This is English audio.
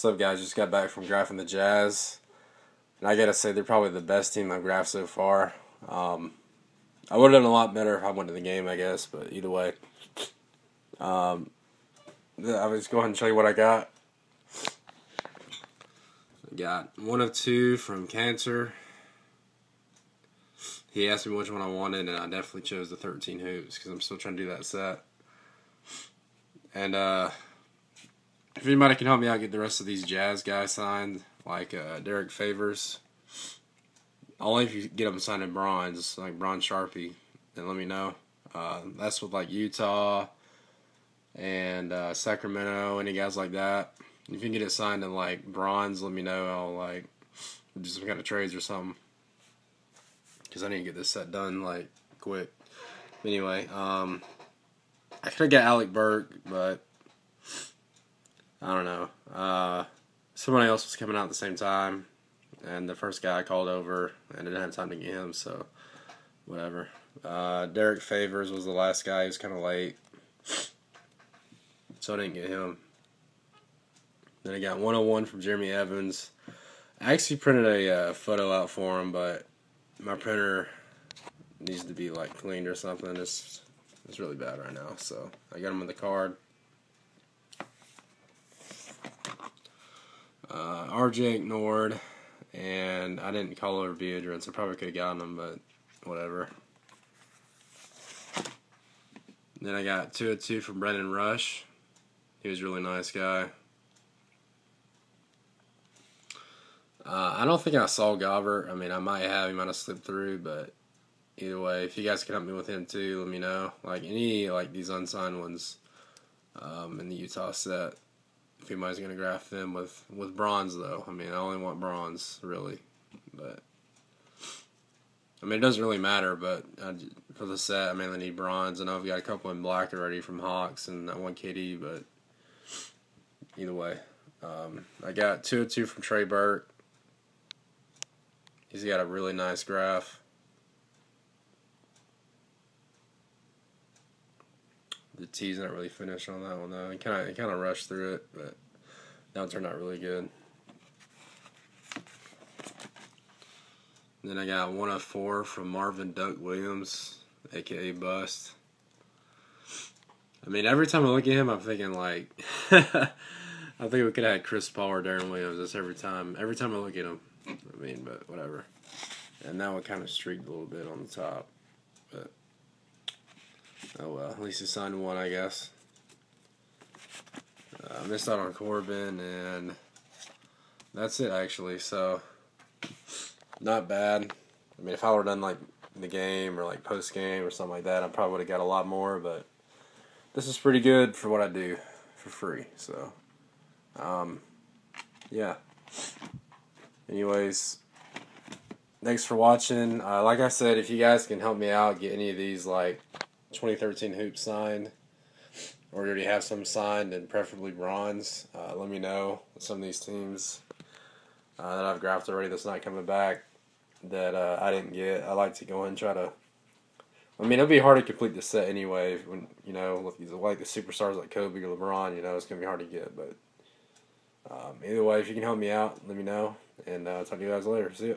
What's up, guys? Just got back from graphing the Jazz, and I gotta say they're probably the best team I've graphed so far. Um, I would have done a lot better if I went to the game, I guess, but either way, um, I was go ahead and show you what I got. I got one of two from Kanter. He asked me which one I wanted, and I definitely chose the 13 hoops because I'm still trying to do that set. And uh, if anybody can help me out get the rest of these Jazz guys signed, like uh, Derrick Favors, only if you get them signed in bronze, like bronze Sharpie, then let me know. Uh, that's with like Utah and uh, Sacramento, any guys like that. If you can get it signed in like bronze, let me know. I'll like do some kind of trades or something. Because I need to get this set done like quick. Anyway, um, I could have got Alec Burks, but I don't know. Uh, somebody else was coming out at the same time, and the first guy I called over, and I didn't have time to get him, so whatever. Uh, Derrick Favors was the last guy. He was kind of late, so I didn't get him. Then I got 101 from Jeremy Evans. I actually printed a uh, photo out for him, but my printer needs to be like cleaned or something. It's it's really bad right now, so I got him on the card. Uh, RJ ignored, and I didn't call over Biedrins. I probably could have gotten him, but whatever. Then I got two of two from Brandon Rush. He was a really nice guy. Uh, I don't think I saw Gobert. I mean, I might have. He might have slipped through, but either way, if you guys can help me with him too, let me know. Like any like these unsigned ones um, in the Utah set if anybody's gonna graph them with with bronze though. I mean, I only want bronze really, but I mean it doesn't really matter. But I, for the set, I mainly need bronze. Know I've got a couple in black already from Hawks, and I want KD, but either way, um, I got two of two from Trey Burke. He's got a really nice graph. The T's not really finished on that one though. He kind of kind of rushed through it, but that one turned out really good. Then I got one of four from Marvin Duck Williams, aka Bust. I mean, every time I look at him, I'm thinking like, I think we could have Chris Paul or Deron Williams. That's every time. Every time I look at him, I mean, but whatever. And that one kind of streaked a little bit on the top, but. Oh well, at least he signed one, I guess. Uh, I missed out on Corbin, and that's it actually. So, not bad. I mean, if I were done like in the game or like post game or something like that, I probably would have got a lot more. But this is pretty good for what I do for free. So, um, yeah. Anyways, thanks for watching. Uh, like I said, if you guys can help me out, get any of these like 2013 hoops signed, or you already have some signed and preferably bronze, uh, let me know some of these teams uh, that I've graphed already that's not coming back that uh, I didn't get. I like to go and try to. I mean, it'll be hard to complete the set anyway. When you know, like the superstars like Kobe or LeBron, you know, it's gonna be hard to get. But um, either way, if you can help me out, let me know, and uh, talk to you guys later. See you.